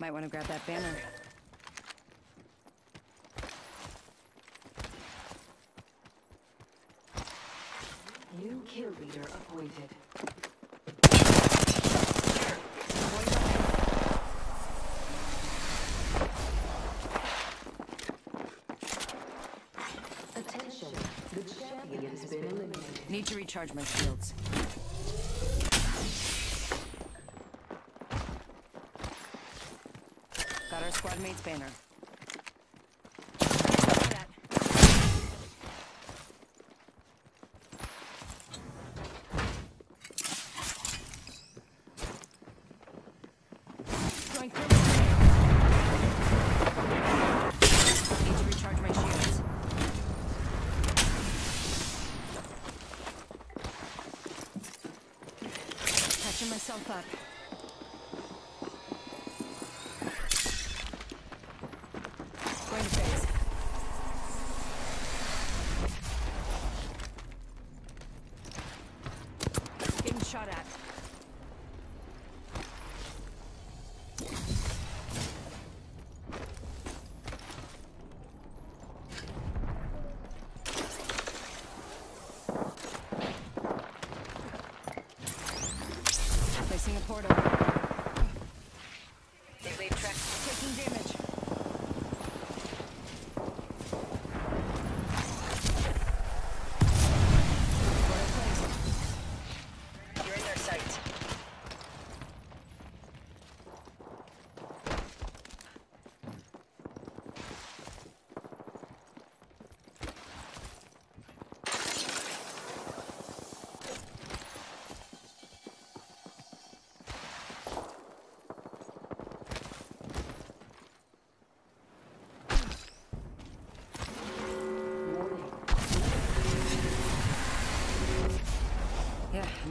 Might want to grab that banner. New kill leader appointed. Attention, the champion has been eliminated. Need to recharge my shields. Got our squad mate's banner. That. Going through. Need to recharge my shields. Catching myself up. Going to phase. Getting shot at. Placing a portal.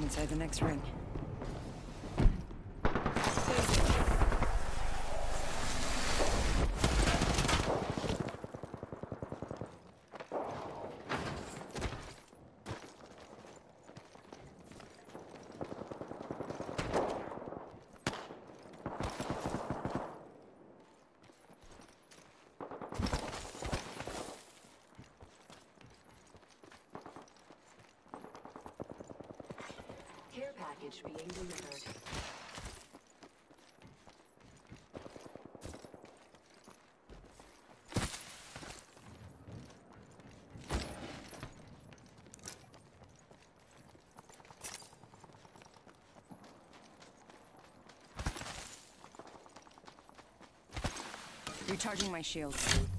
Inside the next ring. Package being delivered. Recharging my shields.